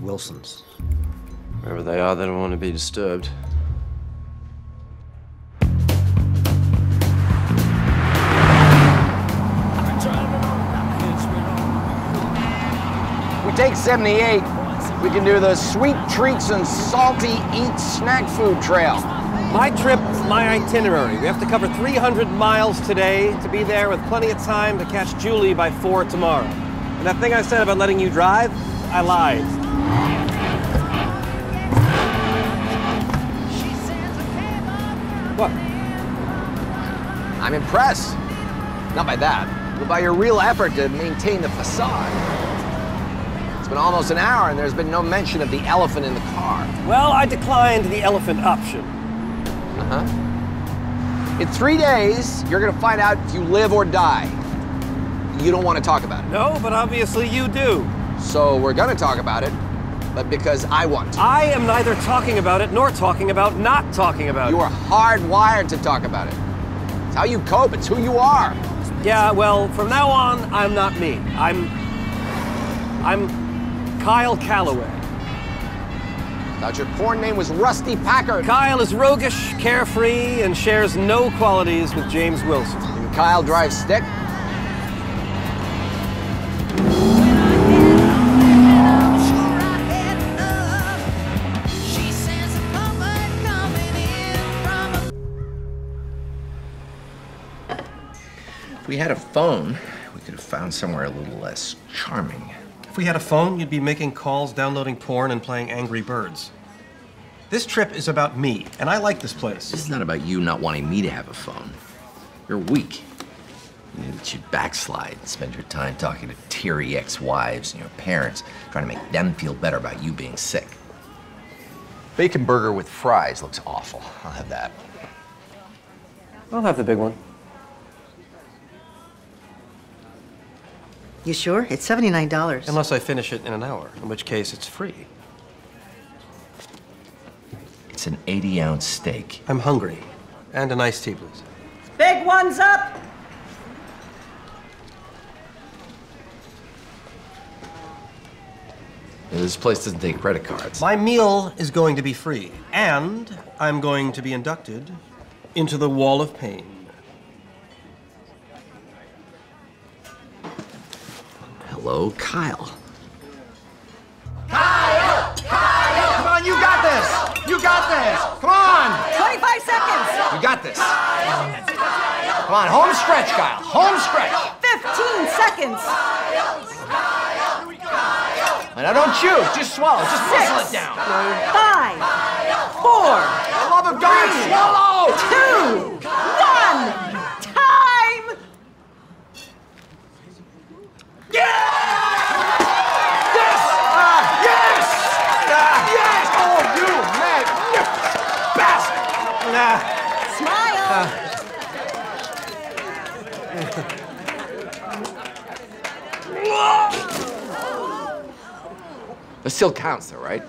Wilsons. Wherever they are, they don't want to be disturbed. We take 78, we can do the Sweet Treats and Salty Eat Snack Food Trail. My trip, my itinerary. We have to cover 300 miles today to be there with plenty of time to catch Julie by 4 tomorrow. And that thing I said about letting you drive, I lied. What? I'm impressed. Not by that, but by your real effort to maintain the facade. It's been almost an hour and there's been no mention of the elephant in the car. Well, I declined the elephant option. Uh-huh. In three days, you're gonna find out if you live or die. You don't want to talk about it. No, but obviously you do. So we're gonna talk about it, but because I want to. I am neither talking about it nor talking about not talking about You it. You are hardwired to talk about it. It's how you cope, it's who you are. Yeah, well, from now on, I'm not me. I'm. I'm Kyle Calloway. Thought your porn name was Rusty Packard. Kyle is roguish, carefree, and shares no qualities with James Wilson. And Kyle drives stick. We had a phone, we could have found somewhere a little less charming. If we had a phone, you'd be making calls, downloading porn, and playing Angry Birds. This trip is about me, and I like this place. This is not about you not wanting me to have a phone. You're weak. You know that you'd backslide and spend your time talking to teary ex-wives and your parents, trying to make them feel better about you being sick. Bacon burger with fries looks awful. I'll have that. I'll have the big one. You sure? It's $79. Unless I finish it in an hour, in which case it's free. It's an 80-ounce steak. I'm hungry. And an iced tea, please. Big ones up! This place doesn't take credit cards. My meal is going to be free, and I'm going to be inducted into the Wall of Pain. Hello, Kyle. Come on, you got this! You got this! Come on! 25 seconds! You got this! Come on, home stretch, Kyle. Home stretch. 15 seconds! And now don't chew, just swallow. Just muscle it down. Five, four, For the love of God, swallow! two, Smile! It still counts, though, right?